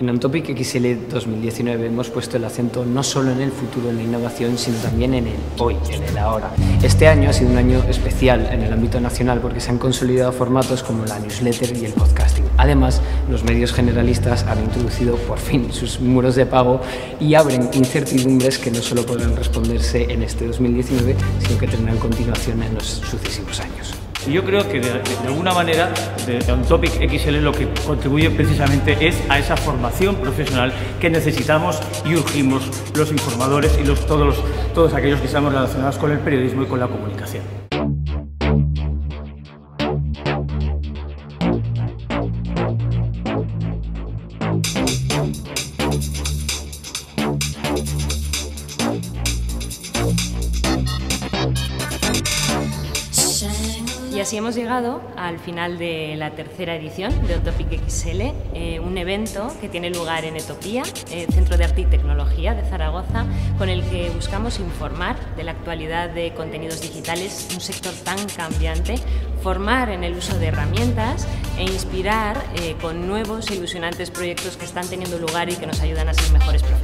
En Ontopic XL 2019 hemos puesto el acento no solo en el futuro, en la innovación, sino también en el hoy, en el ahora. Este año ha sido un año especial en el ámbito nacional porque se han consolidado formatos como la newsletter y el podcasting. Además, los medios generalistas han introducido por fin sus muros de pago y abren incertidumbres que no solo podrán responderse en este 2019, sino que tendrán continuación en los sucesivos años. Yo creo que de, alguna manera de, un Topic XL lo que contribuye precisamente es a esa formación profesional que necesitamos y urgimos los informadores y los, todos, todos aquellos que estamos relacionados con el periodismo y con la comunicación. Y así hemos llegado al final de la tercera edición de Otopic XL, eh, un evento que tiene lugar en Etopía, eh, Centro de Arte y Tecnología de Zaragoza, con el que buscamos informar de la actualidad de contenidos digitales, un sector tan cambiante, formar en el uso de herramientas e inspirar eh, con nuevos e ilusionantes proyectos que están teniendo lugar y que nos ayudan a ser mejores profesionales.